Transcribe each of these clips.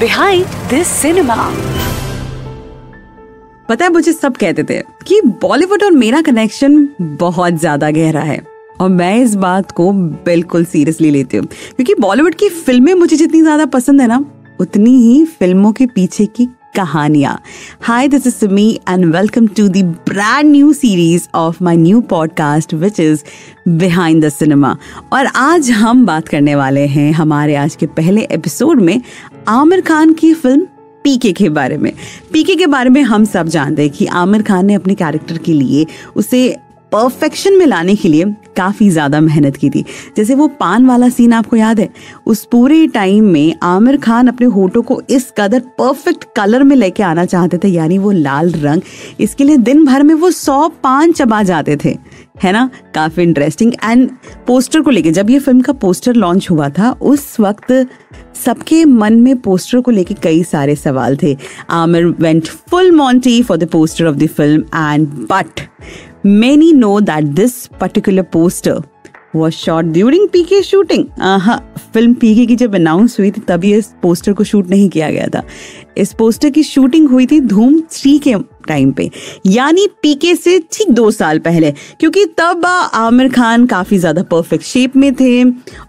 Behind this cinema पता है, मुझे सब कहते थे कि बॉलीवुड और मेरा कनेक्शन बहुत ज़्यादा गहरा है। और मैं इस बात को बिल्कुल सीरियसली लेती हूँ। क्योंकि बॉलीवुड की फ़िल्में मुझे जितनी ज़्यादा पसंद है ना, उतनी ही फ़िल्मों के पीछे की कहानियाँ। Hi this is Simi and welcome to the brand new series of my new podcast which is behind the cinema और आज हम बात करने वाले हैं हमारे आज के पहले एपिसोड में आमिर खान की फ़िल्म पीके के बारे में। पीके के बारे में हम सब जानते हैं कि आमिर खान ने अपने कैरेक्टर के लिए उसे परफेक्शन में लाने के लिए काफ़ी ज़्यादा मेहनत की थी। जैसे वो पान वाला सीन आपको याद है? उस पूरे टाइम में आमिर खान अपने होठों को इस कदर परफेक्ट कलर में लेके आना चाहते थे, यानी वो लाल रंग। इसके लिए दिन भर में वो सौ पान चबा जाते थे। है ना? काफ़ी इंटरेस्टिंग एंड पोस्टर को लेके, जब ये फ़िल्म का पोस्टर लॉन्च हुआ था, उस वक्त सबके मन में पोस्टर को लेके कई सारे सवाल थे। Aamir went full monty for the poster of the film and but Many know that this particular poster was shot during PK shooting. हाँ फ़िल्म पीके की जब अनाउंस हुई थी, तभी इस पोस्टर को शूट नहीं किया गया था। इस पोस्टर की शूटिंग हुई थी धूम थ्री के टाइम पे। यानी पीके से ठीक दो साल पहले, क्योंकि तब आमिर खान काफ़ी ज़्यादा परफेक्ट शेप में थे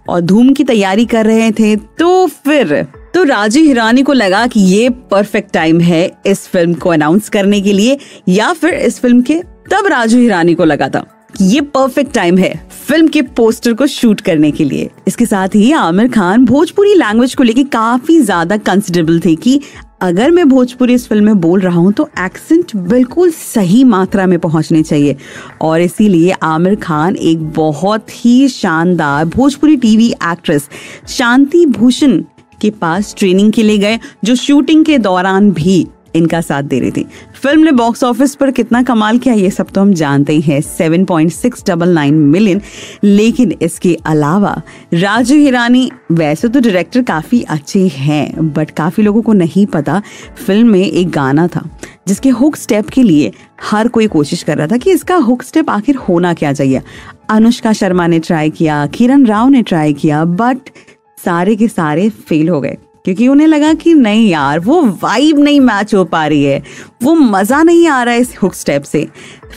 और धूम की तैयारी कर रहे थे। तो फिर तो राजू हिरानी को लगा कि ये परफेक्ट टाइम है इस फ़िल्म को अनाउंस करने के लिए, या फिर इस फ़िल्म के तब राजू हिरानी को लगा था। ये परफेक्ट टाइम है फ़िल्म के पोस्टर को शूट करने के लिए। इसके साथ ही आमिर खान भोजपुरी लैंग्वेज को लेकर काफ़ी ज़्यादा कंसिडरेबल थे कि अगर मैं भोजपुरी इस फ़िल्म में बोल रहा हूँ तो एक्सेंट बिल्कुल सही मात्रा में पहुँचने चाहिए। और इसीलिए आमिर खान एक बहुत ही शानदार भोजपुरी टीवी एक्ट्रेस शांति भूषण के पास ट्रेनिंग के लिए गए, जो शूटिंग के दौरान भी इनका साथ दे रही थी। फ़िल्म ने बॉक्स ऑफ़िस पर कितना कमाल किया, ये सब तो हम जानते ही हैं। Seven point six double nine million लेकिन इसके अलावा राजू हिरानी, वैसे तो डायरेक्टर काफ़ी अच्छे हैं बट काफ़ी लोगों को नहीं पता फ़िल्म में एक गाना था, जिसके हुक स्टेप के लिए हर कोई कोशिश कर रहा था कि इसका हुक स्टेप आखिर होना क्या चाहिए। अनुष्का शर्मा ने ट्राई किया, किरण राव ने ट्राई किया बट सारे के सारे फेल हो गए। क्योंकि उन्हें लगा कि नहीं यार, वो वाइब नहीं मैच हो पा रही है। वो मज़ा नहीं आ रहा है इस हुक स्टेप से।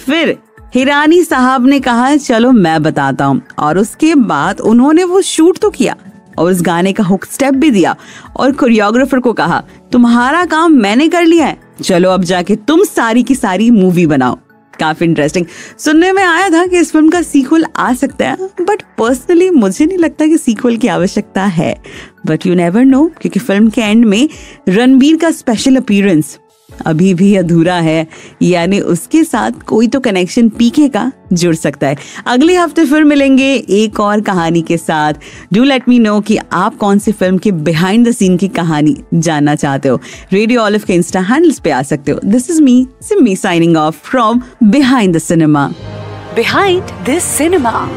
फिर हिरानी साहब ने कहा, चलो मैं बताता हूँ। और उसके बाद उन्होंने वो शूट तो किया और उस गाने का हुक स्टेप भी दिया और कोरियोग्राफर को कहा, तुम्हारा काम मैंने कर लिया है। चलो अब जाके तुम सारी की सारी मूवी बनाओ। काफ़ी इंटरेस्टिंग सुनने में आया था कि इस फ़िल्म का सीक्वल आ सकता है बट पर्सनली मुझे नहीं लगता कि सीक्वल की आवश्यकता है. बट यू नेवर नो क्योंकि फ़िल्म के एंड में रणबीर का स्पेशल अपीयरेंस अभी भी अधूरा है, यानी उसके साथ कोई तो कनेक्शन पीके का जुड़ सकता है। अगले हफ़्ते फिर मिलेंगे एक और कहानी के साथ। डू लेट मी नो कि आप कौन सी फ़िल्म के बिहाइंड द सीन की कहानी जानना चाहते हो। रेडियो ऑलिव के इंस्टा हैंडल्स पे आ सकते हो। This is me Simi signing off from behind the cinema behind this cinema